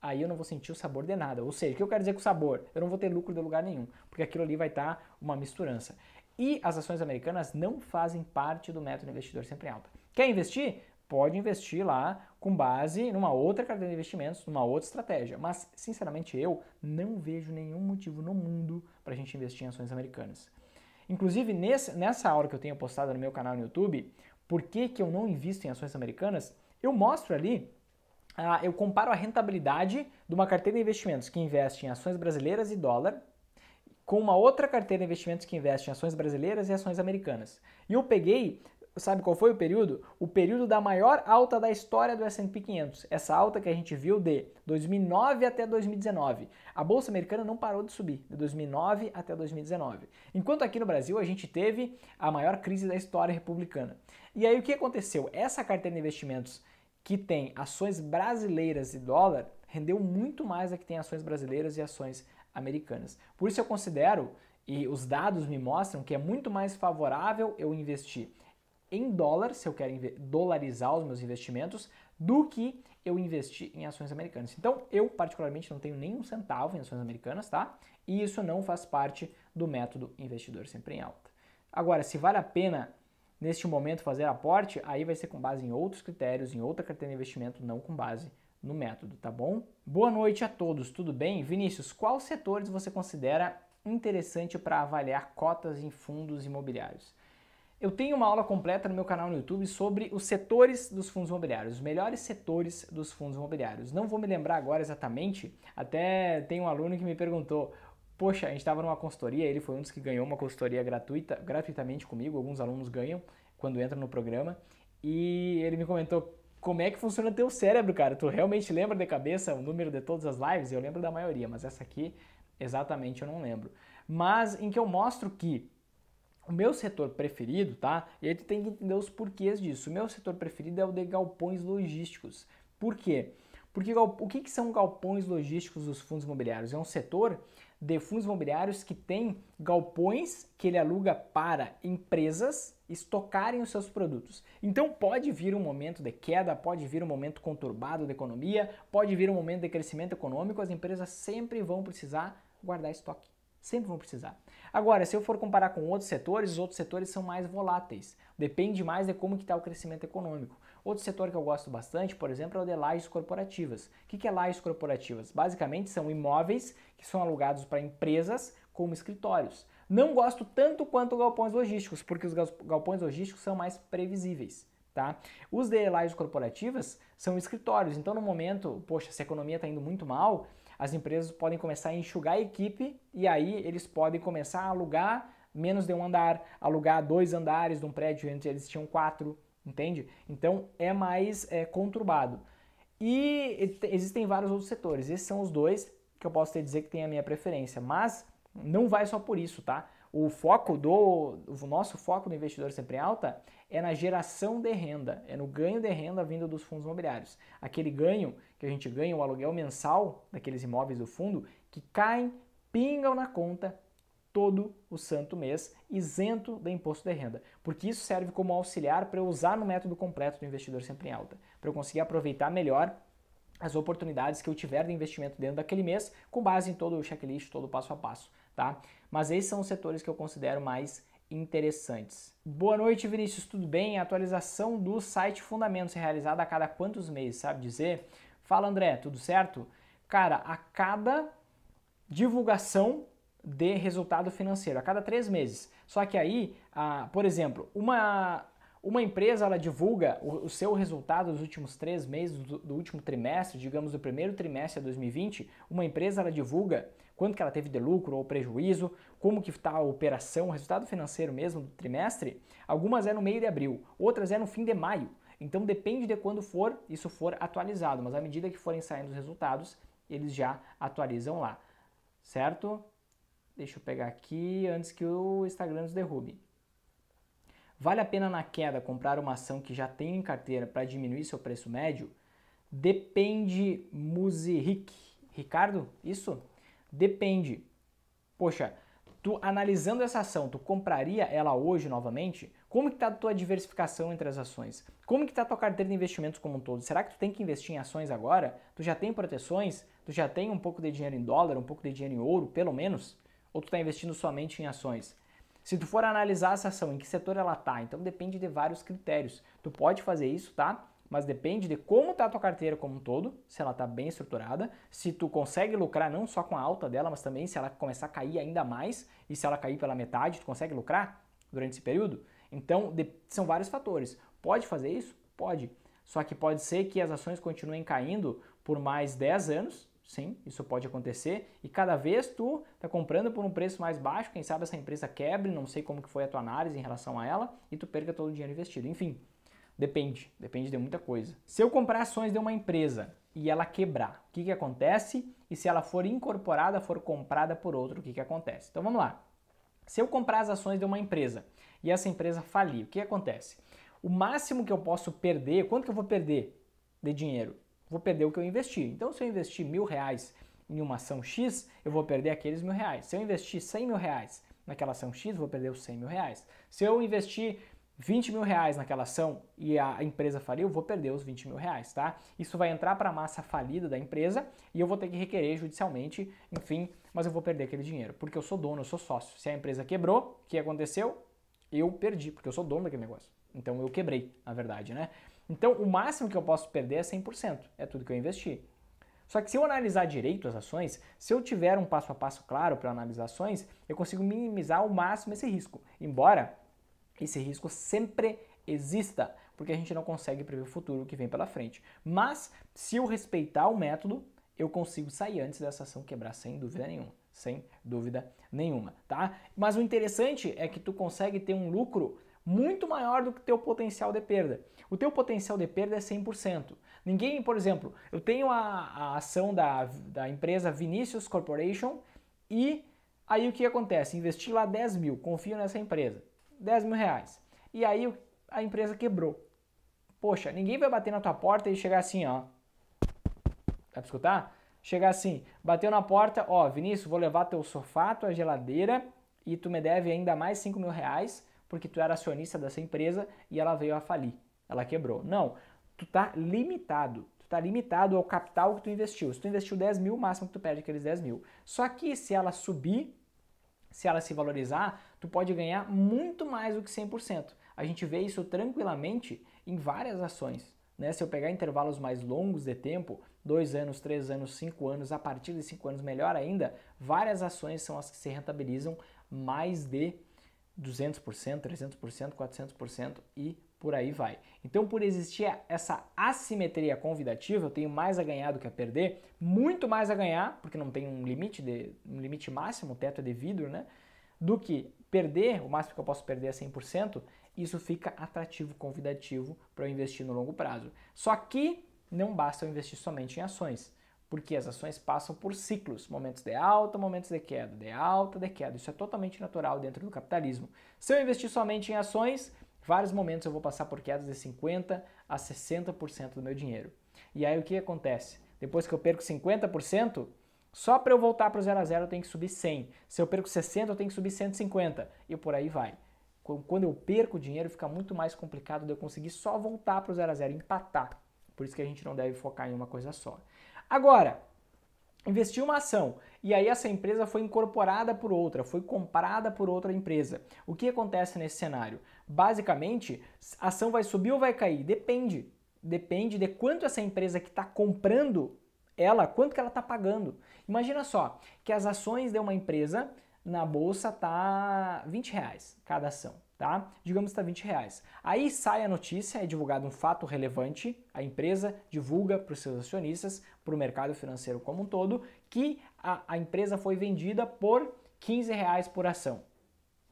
aí eu não vou sentir o sabor de nada. Ou seja, o que eu quero dizer com sabor? Eu não vou ter lucro de lugar nenhum, porque aquilo ali vai estar tá uma misturança. E as ações americanas não fazem parte do método investidor sempre em alta. Quer investir? Pode investir lá com base numa outra carteira de investimentos, numa outra estratégia. Mas, sinceramente, eu não vejo nenhum motivo no mundo para a gente investir em ações americanas. Inclusive, nesse, nessa aula que eu tenho postado no meu canal no YouTube, por que, que eu não invisto em ações americanas, eu mostro ali, ah, eu comparo a rentabilidade de uma carteira de investimentos que investe em ações brasileiras e dólar com uma outra carteira de investimentos que investe em ações brasileiras e ações americanas. E eu peguei sabe qual foi o período? O período da maior alta da história do S&P 500. Essa alta que a gente viu de 2009 até 2019. A bolsa americana não parou de subir de 2009 até 2019. Enquanto aqui no Brasil a gente teve a maior crise da história republicana. E aí o que aconteceu? Essa carteira de investimentos que tem ações brasileiras e dólar rendeu muito mais do que tem ações brasileiras e ações americanas. Por isso eu considero e os dados me mostram que é muito mais favorável eu investir em dólar, se eu quero dolarizar os meus investimentos, do que eu investir em ações americanas. Então, eu particularmente não tenho nenhum centavo em ações americanas, tá? E isso não faz parte do método investidor sempre em alta. Agora, se vale a pena neste momento fazer aporte, aí vai ser com base em outros critérios, em outra carteira de investimento, não com base no método, tá bom? Boa noite a todos, tudo bem? Vinícius, quais setores você considera interessante para avaliar cotas em fundos imobiliários? Eu tenho uma aula completa no meu canal no YouTube sobre os setores dos fundos imobiliários, os melhores setores dos fundos imobiliários. Não vou me lembrar agora exatamente, até tem um aluno que me perguntou, poxa, a gente estava numa consultoria, ele foi um dos que ganhou uma consultoria gratuita, gratuitamente comigo, alguns alunos ganham quando entram no programa, e ele me comentou, como é que funciona teu cérebro, cara? Tu realmente lembra de cabeça o número de todas as lives? Eu lembro da maioria, mas essa aqui exatamente eu não lembro. Mas em que eu mostro que o meu setor preferido, tá? E aí tu tem que entender os porquês disso. O meu setor preferido é o de galpões logísticos. Por quê? Porque o que, que são galpões logísticos dos fundos imobiliários? É um setor de fundos imobiliários que tem galpões que ele aluga para empresas estocarem os seus produtos. Então pode vir um momento de queda, pode vir um momento conturbado da economia, pode vir um momento de crescimento econômico, as empresas sempre vão precisar guardar estoque. Sempre vão precisar. Agora, se eu for comparar com outros setores, os outros setores são mais voláteis. Depende mais de como está o crescimento econômico. Outro setor que eu gosto bastante, por exemplo, é o de lajes corporativas. O que é lajes corporativas? Basicamente são imóveis que são alugados para empresas como escritórios. Não gosto tanto quanto galpões logísticos, porque os galpões logísticos são mais previsíveis. Tá? Os de lajes corporativas são escritórios, então no momento, poxa, se a economia está indo muito mal, as empresas podem começar a enxugar a equipe e aí eles podem começar a alugar menos de um andar, alugar dois andares de um prédio onde eles tinham quatro, entende? Então é mais é, conturbado. E existem vários outros setores. Esses são os dois que eu posso te dizer que tem a minha preferência, mas não vai só por isso, tá? O foco do o nosso foco do investidor sempre em alta é na geração de renda, é no ganho de renda vindo dos fundos imobiliários. Aquele ganho que a gente ganha, o aluguel mensal daqueles imóveis do fundo, que caem, pingam na conta todo o santo mês, isento do imposto de renda. Porque isso serve como auxiliar para eu usar no método completo do investidor sempre em alta, para eu conseguir aproveitar melhor as oportunidades que eu tiver de investimento dentro daquele mês, com base em todo o checklist, todo o passo a passo tá? Mas esses são os setores que eu considero mais interessantes. Boa noite, Vinícius, tudo bem? A atualização do site Fundamentos é realizada a cada quantos meses, sabe dizer? Fala, André, tudo certo? Cara, a cada divulgação de resultado financeiro, a cada três meses. Só que aí, ah, por exemplo, uma uma empresa ela divulga o, o, seu resultado dos últimos três meses, do, do, último trimestre, digamos do primeiro trimestre de 2020, uma empresa ela divulga quanto que ela teve de lucro ou prejuízo, como que está a operação, o resultado financeiro mesmo do trimestre. Algumas é no meio de abril, outras é no fim de maio. Então depende de quando for isso for atualizado, mas à medida que forem saindo os resultados, eles já atualizam lá, certo? Deixa eu pegar aqui antes que o Instagram nos derrube. Vale a pena na queda comprar uma ação que já tem em carteira para diminuir seu preço médio? Depende, Rick. Ricardo, isso? Depende. Poxa, tu analisando essa ação, tu compraria ela hoje novamente? Como que está a tua diversificação entre as ações? Como que está a tua carteira de investimentos como um todo? Será que tu tem que investir em ações agora? Tu já tem proteções? Tu já tem um pouco de dinheiro em dólar, um pouco de dinheiro em ouro, pelo menos? Ou tu está investindo somente em ações? Se tu for analisar essa ação, em que setor ela tá, então depende de vários critérios. Tu pode fazer isso, tá? Mas depende de como tá a tua carteira como um todo, se ela tá bem estruturada, se tu consegue lucrar não só com a alta dela, mas também se ela começar a cair ainda mais e se ela cair pela metade, tu consegue lucrar durante esse período? Então, de, são vários fatores. Pode fazer isso? Pode. Só que pode ser que as ações continuem caindo por mais 10 anos, Sim, isso pode acontecer. E cada vez tu está comprando por um preço mais baixo, quem sabe essa empresa quebre, não sei como que foi a tua análise em relação a ela, e tu perca todo o dinheiro investido. Enfim, depende, depende de muita coisa. Se eu comprar ações de uma empresa e ela quebrar, o que, que acontece? E se ela for incorporada, for comprada por outro, o que, que acontece? Então vamos lá. Se eu comprar as ações de uma empresa e essa empresa falir, o que acontece? O máximo que eu posso perder, quanto que eu vou perder de dinheiro? vou perder o que eu investi. Então, se eu investir mil reais em uma ação X, eu vou perder aqueles mil reais. Se eu investir 100 mil reais naquela ação X, vou perder os 100 mil reais. Se eu investir 20 mil reais naquela ação e a empresa faliu, eu vou perder os 20 mil reais, tá? Isso vai entrar para a massa falida da empresa e eu vou ter que requerer judicialmente, enfim, mas eu vou perder aquele dinheiro, porque eu sou dono, eu sou sócio. Se a empresa quebrou, o que aconteceu? Eu perdi, porque eu sou dono daquele negócio. Então eu quebrei, na verdade, né? Então, o máximo que eu posso perder é 100%, é tudo que eu investi. Só que se eu analisar direito as ações, se eu tiver um passo a passo claro para analisar ações, eu consigo minimizar ao máximo esse risco. Embora esse risco sempre exista, porque a gente não consegue prever o futuro que vem pela frente. Mas se eu respeitar o método, eu consigo sair antes dessa ação quebrar sem dúvida nenhuma, sem dúvida nenhuma, tá? Mas o interessante é que tu consegue ter um lucro muito maior do que teu potencial de perda. O teu potencial de perda é 100%. Ninguém, por exemplo, eu tenho a, a ação da, da empresa Vinicius Corporation e aí o que acontece? Investi lá 10 mil, confio nessa empresa, 10 mil reais. E aí a empresa quebrou. Poxa, ninguém vai bater na tua porta e chegar assim, ó. Dá pra escutar? Chegar assim, bateu na porta, ó, Vinícius, vou levar teu sofá, tua geladeira e tu me deve ainda mais 5 mil reais porque tu era acionista dessa empresa e ela veio a falir, ela quebrou. Não, tu tá limitado, tu tá limitado ao capital que tu investiu. Se tu investiu 10 mil, o máximo que tu perde é aqueles 10 mil. Só que se ela subir, se ela se valorizar, tu pode ganhar muito mais do que 100%. A gente vê isso tranquilamente em várias ações. Né? Se eu pegar intervalos mais longos de tempo, dois anos, três anos, cinco anos, a partir de cinco anos, melhor ainda, várias ações são as que se rentabilizam mais de 200%, 300%, 400% e por aí vai. Então, por existir essa assimetria convidativa, eu tenho mais a ganhar do que a perder, muito mais a ganhar, porque não tem um limite de um limite máximo, o teto é de vidro, né? Do que perder, o máximo que eu posso perder é 100%, isso fica atrativo, convidativo para eu investir no longo prazo. Só que não basta eu investir somente em ações, porque as ações passam por ciclos, momentos de alta, momentos de queda, de alta, de queda. Isso é totalmente natural dentro do capitalismo. Se eu investir somente em ações, vários momentos eu vou passar por quedas de 50 a 60% do meu dinheiro. E aí o que acontece? Depois que eu perco 50%, só para eu voltar para o zero a zero eu tenho que subir 100. Se eu perco 60, eu tenho que subir 150 e por aí vai. Quando eu perco dinheiro, fica muito mais complicado de eu conseguir só voltar para o zero a zero, empatar. Por isso que a gente não deve focar em uma coisa só. Agora, investiu uma ação e aí essa empresa foi incorporada por outra, foi comprada por outra empresa. O que acontece nesse cenário? Basicamente, a ação vai subir ou vai cair? Depende. Depende de quanto essa empresa que está comprando ela, quanto que ela está pagando. Imagina só que as ações de uma empresa na bolsa tá 20 reais cada ação, tá? Digamos que está 20 reais. Aí sai a notícia, é divulgado um fato relevante, a empresa divulga para os seus acionistas, para o mercado financeiro como um todo, que a, a empresa foi vendida por 15 reais por ação.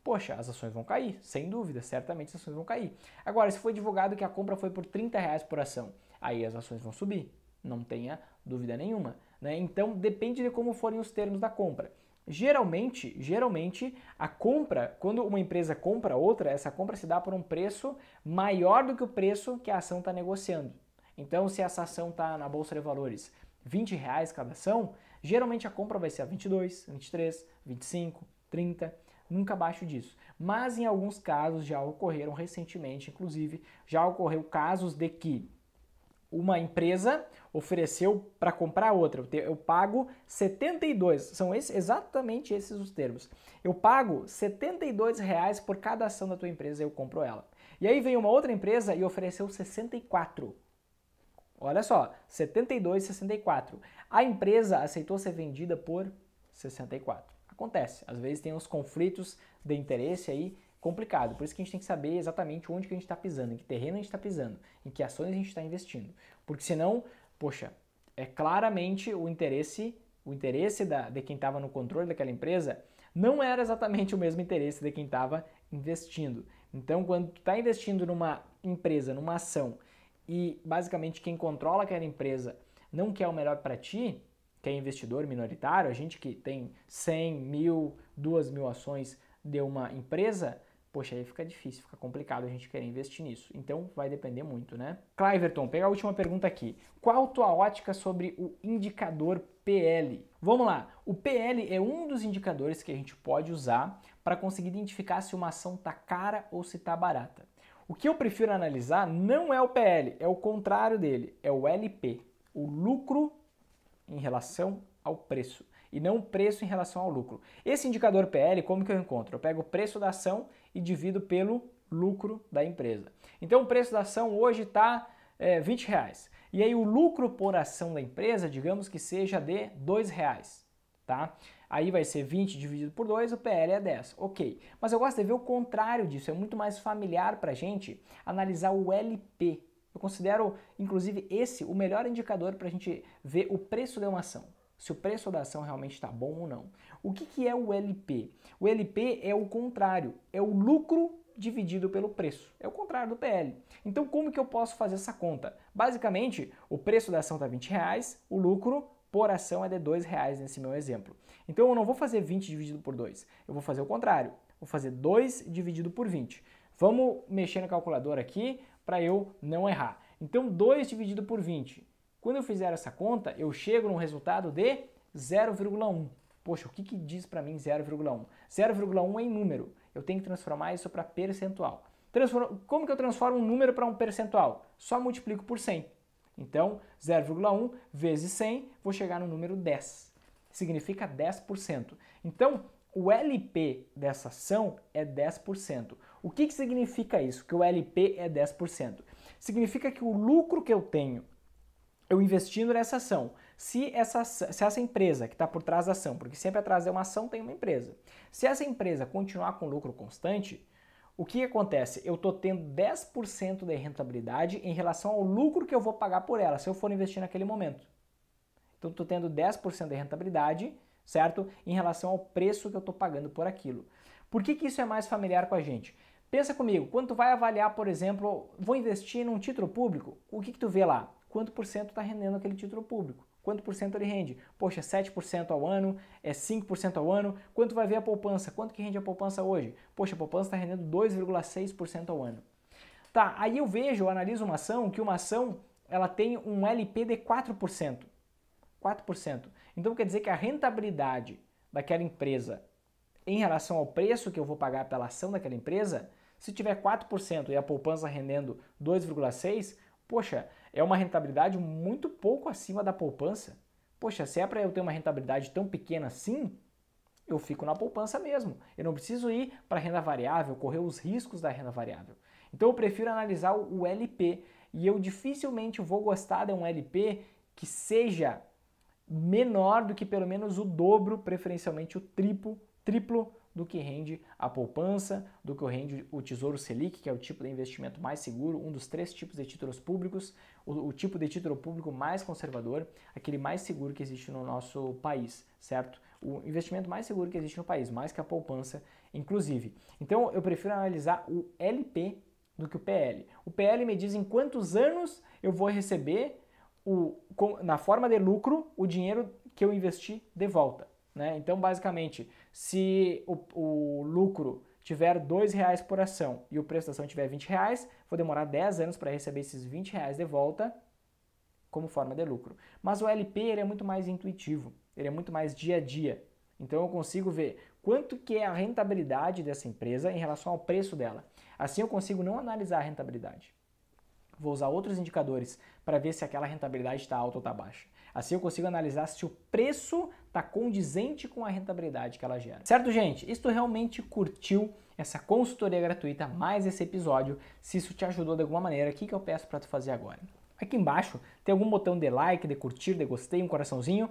Poxa, as ações vão cair, sem dúvida, certamente as ações vão cair. Agora, se foi divulgado que a compra foi por 30 reais por ação, aí as ações vão subir, não tenha dúvida nenhuma. Né? Então depende de como forem os termos da compra. Geralmente, geralmente a compra, quando uma empresa compra outra, essa compra se dá por um preço maior do que o preço que a ação está negociando. Então, se essa ação está na bolsa de valores 20 reais cada ação, geralmente a compra vai ser a 22, 23, 25, 30, nunca abaixo disso. Mas em alguns casos já ocorreram recentemente, inclusive, já ocorreu casos de que uma empresa ofereceu para comprar outra. Eu pago 72, são exatamente esses os termos. Eu pago 72 reais por cada ação da tua empresa e eu compro ela. E aí veio uma outra empresa e ofereceu 64. Olha só, 72, 64. A empresa aceitou ser vendida por 64. Acontece, às vezes tem uns conflitos de interesse aí complicado. Por isso que a gente tem que saber exatamente onde que a gente está pisando, em que terreno a gente está pisando, em que ações a gente está investindo. Porque senão, poxa, é claramente o interesse, o interesse da, de quem estava no controle daquela empresa não era exatamente o mesmo interesse de quem estava investindo. Então, quando tu está investindo numa empresa, numa ação, e basicamente quem controla aquela empresa não quer o melhor para ti, que é investidor minoritário, a gente que tem 100, mil, duas mil ações de uma empresa, poxa, aí fica difícil, fica complicado a gente querer investir nisso. Então vai depender muito, né? Cliverton, pega a última pergunta aqui. Qual tua ótica sobre o indicador PL? Vamos lá. O PL é um dos indicadores que a gente pode usar para conseguir identificar se uma ação está cara ou se está barata. O que eu prefiro analisar não é o PL, é o contrário dele, é o LP, o lucro em relação ao preço e não o preço em relação ao lucro. Esse indicador PL, como que eu encontro? Eu pego o preço da ação e divido pelo lucro da empresa. Então o preço da ação hoje está é, 20 reais. E aí o lucro por ação da empresa, digamos que seja de 2 reais. tá? Aí vai ser 20 dividido por 2, o PL é 10. Ok. Mas eu gosto de ver o contrário disso, é muito mais familiar para a gente analisar o LP. Eu considero, inclusive, esse o melhor indicador para a gente ver o preço de uma ação. Se o preço da ação realmente está bom ou não. O que, que é o LP? O LP é o contrário, é o lucro dividido pelo preço. É o contrário do PL. Então, como que eu posso fazer essa conta? Basicamente, o preço da ação está 20 reais, o lucro por ação é de 2 reais nesse meu exemplo. Então, eu não vou fazer 20 dividido por 2, eu vou fazer o contrário. Vou fazer 2 dividido por 20. Vamos mexer na calculadora aqui para eu não errar. Então, 2 dividido por 20. Quando eu fizer essa conta, eu chego num resultado de 0,1. Poxa, o que, que diz para mim 0,1? 0,1 é em número. Eu tenho que transformar isso para percentual. Transform... Como que eu transformo um número para um percentual? Só multiplico por 100. Então, 0,1 vezes 100, vou chegar no número 10. Significa 10%. Então, o LP dessa ação é 10%. O que, que significa isso? Que o LP é 10%. Significa que o lucro que eu tenho eu investindo nessa ação, se essa, se essa empresa que está por trás da ação, porque sempre atrás de uma ação tem uma empresa, se essa empresa continuar com lucro constante, o que acontece? Eu estou tendo 10% de rentabilidade em relação ao lucro que eu vou pagar por ela, se eu for investir naquele momento. Então, estou tendo 10% de rentabilidade, certo? Em relação ao preço que eu estou pagando por aquilo. Por que, que isso é mais familiar com a gente? Pensa comigo, quando tu vai avaliar, por exemplo, vou investir num título público, o que, que tu vê lá? quanto por cento está rendendo aquele título público. Quanto por cento ele rende? Poxa, 7% ao ano, é 5% ao ano. Quanto vai ver a poupança? Quanto que rende a poupança hoje? Poxa, a poupança está rendendo 2,6% ao ano. Tá, aí eu vejo, eu analiso uma ação, que uma ação ela tem um LP de 4%. 4%. Então quer dizer que a rentabilidade daquela empresa em relação ao preço que eu vou pagar pela ação daquela empresa, se tiver 4% e a poupança rendendo 2,6%, poxa, é uma rentabilidade muito pouco acima da poupança. Poxa, se é para eu ter uma rentabilidade tão pequena assim, eu fico na poupança mesmo. Eu não preciso ir para a renda variável, correr os riscos da renda variável. Então eu prefiro analisar o LP e eu dificilmente vou gostar de um LP que seja menor do que pelo menos o dobro, preferencialmente o triplo, triplo do que rende a poupança, do que rende o Tesouro Selic, que é o tipo de investimento mais seguro, um dos três tipos de títulos públicos, o, o, tipo de título público mais conservador, aquele mais seguro que existe no nosso país, certo? O investimento mais seguro que existe no país, mais que a poupança, inclusive. Então eu prefiro analisar o LP do que o PL. O PL me diz em quantos anos eu vou receber o, na forma de lucro o dinheiro que eu investi de volta. Né? Então, basicamente, se o, o lucro tiver R$ reais por ação e o preço da ação tiver R$ reais, vou demorar 10 anos para receber esses R$ reais de volta como forma de lucro. Mas o LP ele é muito mais intuitivo, ele é muito mais dia a dia. Então eu consigo ver quanto que é a rentabilidade dessa empresa em relação ao preço dela. Assim eu consigo não analisar a rentabilidade. Vou usar outros indicadores para ver se aquela rentabilidade está alta ou está baixa. Assim eu consigo analisar se o preço está condizente com a rentabilidade que ela gera. Certo, gente? Se tu realmente curtiu essa consultoria gratuita, mais esse episódio, se isso te ajudou de alguma maneira, o que, que eu peço para tu fazer agora? Aqui embaixo tem algum botão de like, de curtir, de gostei, um coraçãozinho.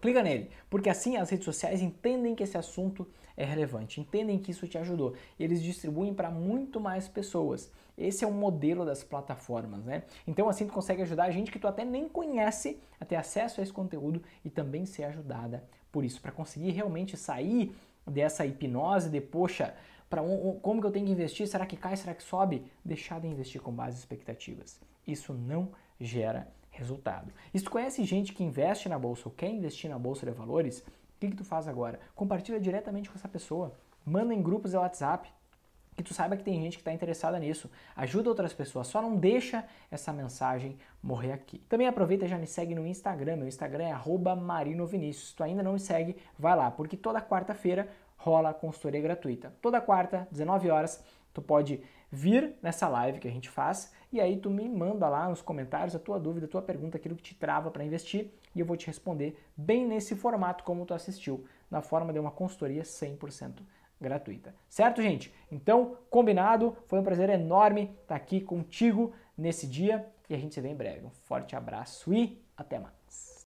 Clica nele, porque assim as redes sociais entendem que esse assunto é relevante, entendem que isso te ajudou e eles distribuem para muito mais pessoas. Esse é o modelo das plataformas, né? Então assim tu consegue ajudar a gente que tu até nem conhece a ter acesso a esse conteúdo e também ser ajudada por isso, para conseguir realmente sair dessa hipnose de, poxa, para um, como que eu tenho que investir? Será que cai? Será que sobe? Deixar de investir com base expectativas. Isso não gera resultado. E se tu conhece gente que investe na bolsa ou quer investir na bolsa de valores, o que, que tu faz agora? Compartilha diretamente com essa pessoa. Manda em grupos de WhatsApp que tu saiba que tem gente que está interessada nisso. Ajuda outras pessoas, só não deixa essa mensagem morrer aqui. Também aproveita e já me segue no Instagram. Meu Instagram é marinovinicius. Se tu ainda não me segue, vai lá, porque toda quarta-feira rola consultoria gratuita. Toda quarta, 19 horas, tu pode vir nessa live que a gente faz e aí tu me manda lá nos comentários a tua dúvida, a tua pergunta, aquilo que te trava para investir e eu vou te responder bem nesse formato como tu assistiu, na forma de uma consultoria 100% gratuita. Certo, gente? Então, combinado, foi um prazer enorme estar aqui contigo nesse dia e a gente se vê em breve. Um forte abraço e até mais.